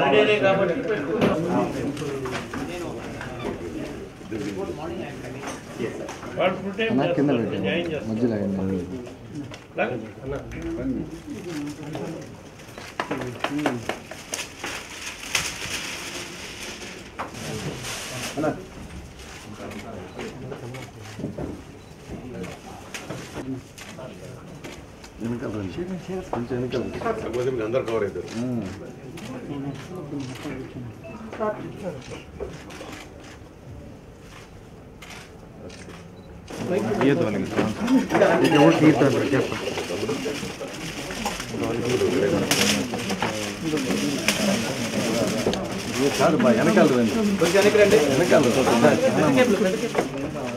హాలిడేనే కాబట్టి వాళ్ళు full time కింద పెట్టండి మధ్యలో అన్న వెనకాల కొంచెం వెనకాల అందరు కవర్ అవుతారు ఎవరు తీర్థాలు చెప్పండి కాదు బా వెనకాల రండి వెనకాల రండి వెనకాల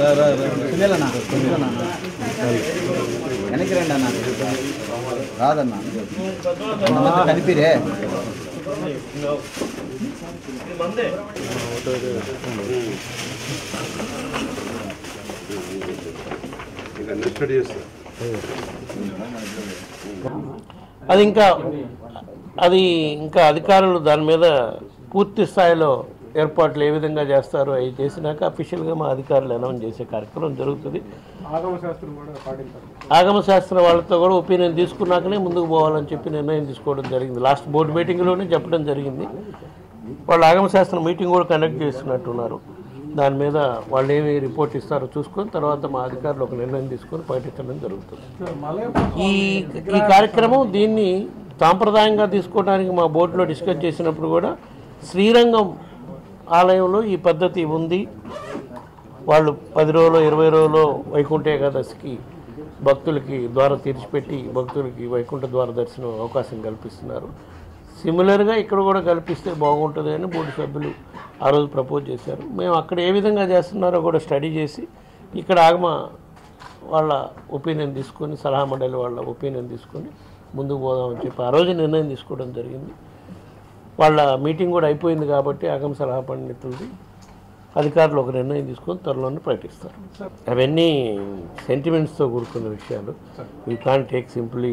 వెనక్కి రండి అన్న రాదన్నా కనిపిరే అది ఇంకా అది ఇంకా అధికారులు దాని మీద పూర్తి స్థాయిలో ఏర్పాట్లు ఏ విధంగా చేస్తారో అవి చేసినాక అఫీషియల్గా మా అధికారులు అనౌన్స్ చేసే కార్యక్రమం జరుగుతుంది ఆగమశాస్త్ర వాళ్ళతో కూడా ఒపీనియన్ తీసుకున్నాకనే ముందుకు పోవాలని చెప్పి నిర్ణయం తీసుకోవడం జరిగింది లాస్ట్ బోర్డు మీటింగ్లోనే చెప్పడం జరిగింది వాళ్ళు ఆగమశాస్త్ర మీటింగ్ కూడా కండక్ట్ చేస్తున్నట్టున్నారు దాని మీద వాళ్ళు ఏమి రిపోర్ట్ ఇస్తారో చూసుకొని తర్వాత మా అధికారులు ఒక నిర్ణయం తీసుకొని పాటించడం జరుగుతుంది ఈ ఈ కార్యక్రమం దీన్ని సాంప్రదాయంగా తీసుకోవడానికి మా బోర్డులో డిస్కస్ చేసినప్పుడు కూడా శ్రీరంగం ఆలయంలో ఈ పద్ధతి ఉంది వాళ్ళు పది రోజులు ఇరవై రోజులు వైకుంఠ ఏకాదశికి భక్తులకి ద్వారం తీర్చిపెట్టి భక్తులకి వైకుంఠ ద్వార దర్శనం అవకాశం కల్పిస్తున్నారు సిమిలర్గా ఇక్కడ కూడా కల్పిస్తే బాగుంటుంది అని బోర్డు సభ్యులు ఆ రోజు ప్రపోజ్ చేశారు మేము అక్కడ ఏ విధంగా చేస్తున్నారో కూడా స్టడీ చేసి ఇక్కడ ఆగమ వాళ్ళ ఒపీనియన్ తీసుకొని సలహా మండలి వాళ్ళ ఒపీనియన్ తీసుకొని ముందుకు పోదామని చెప్పి ఆ రోజు నిర్ణయం తీసుకోవడం జరిగింది వాళ్ళ మీటింగ్ కూడా అయిపోయింది కాబట్టి ఆగమ సలహా పండితులది అధికారులు ఒక నిర్ణయం తీసుకొని త్వరలోనే ప్రకటిస్తారు అవన్నీ సెంటిమెంట్స్తో కూడుకున్న విషయాలు యూ కాన్ టేక్ సింప్లీ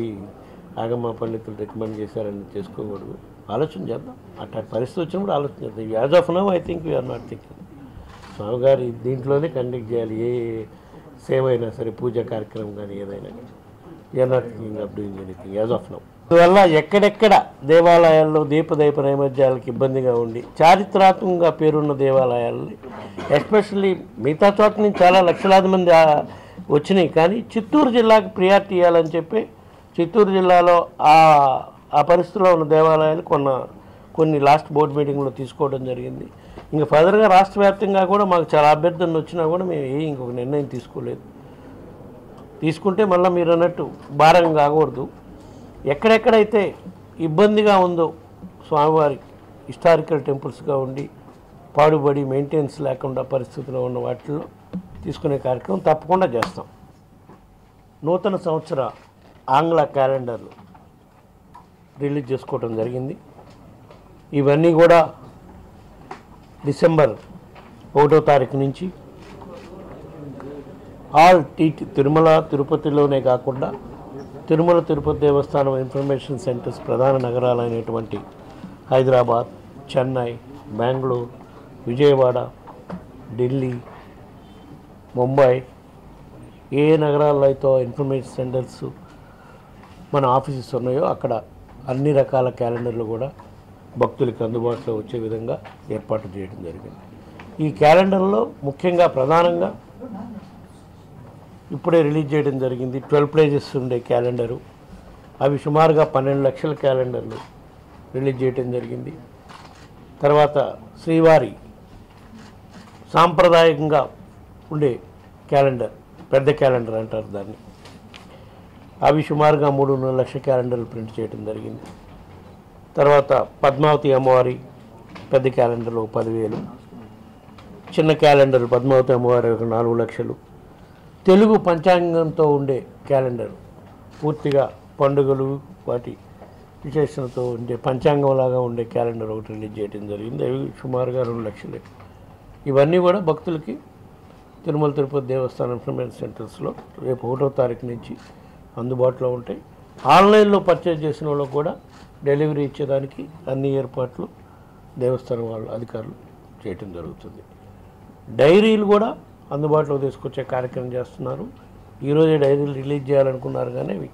ఆగమ పండితులు రికమెండ్ చేశారని చేసుకోకూడదు ఆలోచన చేద్దాం అట్లా పరిస్థితి వచ్చినప్పుడు ఆలోచన చేద్దాం as of now I think we are not thinking స్వామిగారు దీంట్లోనే కండక్ట్ చేయాలి ఏ సేవ అయినా సరే పూజా కార్యక్రమం కానీ ఏదైనా కానీ we are not thinking of doing anything as of now అందువల్ల ఎక్కడెక్కడ దేవాలయాల్లో దీపదీప నైవేద్యాలకు ఇబ్బందిగా ఉండి చారిత్రాత్మకంగా పేరున్న దేవాలయాలని ఎస్పెషల్లీ మిగతా చోట నుంచి చాలా లక్షలాది మంది వచ్చినాయి కానీ చిత్తూరు జిల్లాకు ప్రియారిటీ ఇవ్వాలని చెప్పి చిత్తూరు జిల్లాలో ఆ ఆ పరిస్థితిలో ఉన్న దేవాలయాలు కొన్న కొన్ని లాస్ట్ బోర్డు మీటింగ్లో తీసుకోవడం జరిగింది ఇంకా ఫర్దర్గా రాష్ట్ర వ్యాప్తంగా కూడా మాకు చాలా అభ్యర్థనలు వచ్చినా కూడా మేము ఏ ఇంకొక నిర్ణయం తీసుకోలేదు తీసుకుంటే మళ్ళీ మీరు అన్నట్టు భారం కాకూడదు ఎక్కడెక్కడైతే ఇబ్బందిగా ఉందో స్వామివారి హిస్టారికల్ టెంపుల్స్గా ఉండి పాడుబడి మెయింటెనెన్స్ లేకుండా పరిస్థితిలో ఉన్న వాటిల్లో తీసుకునే కార్యక్రమం తప్పకుండా చేస్తాం నూతన సంవత్సర ఆంగ్ల క్యాలెండర్లు రిలీజ్ చేసుకోవటం జరిగింది ఇవన్నీ కూడా డిసెంబర్ ఒకటో తారీఖు నుంచి ఆల్ టీ తిరుమల తిరుపతిలోనే కాకుండా తిరుమల తిరుపతి దేవస్థానం ఇన్ఫర్మేషన్ సెంటర్స్ ప్రధాన నగరాలైనటువంటి హైదరాబాద్ చెన్నై బెంగళూరు విజయవాడ ఢిల్లీ ముంబై ఏ నగరాల్లో అయితే ఇన్ఫర్మేషన్ సెంటర్స్ మన ఆఫీసెస్ ఉన్నాయో అక్కడ అన్ని రకాల క్యాలెండర్లు కూడా భక్తులకు అందుబాటులో వచ్చే విధంగా ఏర్పాటు చేయడం జరిగింది ఈ క్యాలెండర్లో ముఖ్యంగా ప్రధానంగా ఇప్పుడే రిలీజ్ చేయడం జరిగింది ట్వెల్వ్ ప్లేజెస్ ఉండే క్యాలెండరు అవి సుమారుగా పన్నెండు లక్షల క్యాలెండర్లు రిలీజ్ చేయడం జరిగింది తర్వాత శ్రీవారి సాంప్రదాయకంగా ఉండే క్యాలెండర్ పెద్ద క్యాలెండర్ అంటారు దాన్ని అవి సుమారుగా మూడున్నర లక్ష క్యాలెండర్లు ప్రింట్ చేయడం జరిగింది తర్వాత పద్మావతి అమ్మవారి పెద్ద క్యాలెండర్లు పదివేలు చిన్న క్యాలెండర్లు పద్మావతి అమ్మవారి ఒక నాలుగు లక్షలు తెలుగు పంచాంగంతో ఉండే క్యాలెండర్ పూర్తిగా పండుగలు వాటి విశేషణతో ఉండే పంచాంగంలాగా ఉండే క్యాలెండర్ ఒకటి రిలీజ్ చేయడం జరిగింది అవి సుమారుగా రెండు లక్షలే ఇవన్నీ కూడా భక్తులకి తిరుమల తిరుపతి దేవస్థానం ఇన్ఫర్మేషన్ సెంటర్స్లో రేపు ఒకటో తారీఖు నుంచి అందుబాటులో ఉంటాయి ఆన్లైన్లో పర్చేజ్ చేసిన వాళ్ళకు కూడా డెలివరీ ఇచ్చేదానికి అన్ని ఏర్పాట్లు దేవస్థానం వాళ్ళు అధికారులు చేయటం జరుగుతుంది డైరీలు కూడా అందుబాటులో తీసుకొచ్చే కార్యక్రమం చేస్తున్నారు ఈరోజే డైరీలు రిలీజ్ చేయాలనుకున్నారు కానీ అవి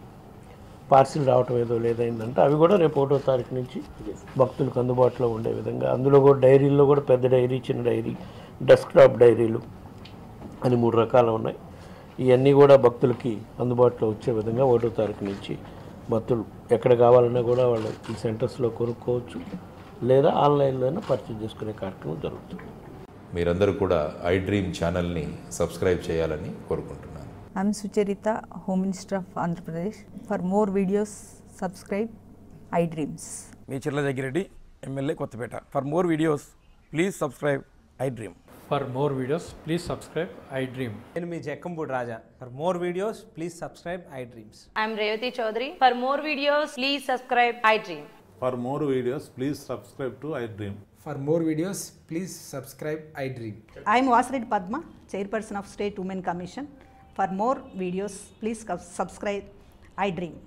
పార్సిల్ రావటం ఏదో లేదైందంటే అవి కూడా రేపు ఒకటో తారీఖు నుంచి భక్తులకు అందుబాటులో ఉండే విధంగా అందులో కూడా డైరీల్లో కూడా పెద్ద డైరీ చిన్న డైరీ డెస్క్టాప్ డైరీలు అని మూడు రకాలు ఉన్నాయి ఇవన్నీ కూడా భక్తులకి అందుబాటులో వచ్చే విధంగా ఒకటో తారీఖు నుంచి భక్తులు ఎక్కడ కావాలన్నా కూడా వాళ్ళు ఈ సెంటర్స్లో కొనుక్కోవచ్చు లేదా ఆన్లైన్లోనే పర్చేజ్ చేసుకునే కార్యక్రమం జరుగుతుంది మీరందరూ కూడా ఐ డ్రీమ్ ఛానల్ని సబ్స్క్రైబ్ చేయాలని కోరుకుంటున్నాను I'm Sucharita home minister of Andhra Pradesh for more videos subscribe I dreams me Chilla Jaggireddy MLA Kothapeta for more videos please subscribe I dream for more videos please subscribe I dream నేను మీ Jakkampudi Raja for more videos please subscribe I dreams I'm Revathi Chowdary for more videos please subscribe I dream for more videos please subscribe to I dream For more videos, please subscribe iDream. I am Vasired Padma, Chairperson of State Women Commission. For more videos, please subscribe iDream.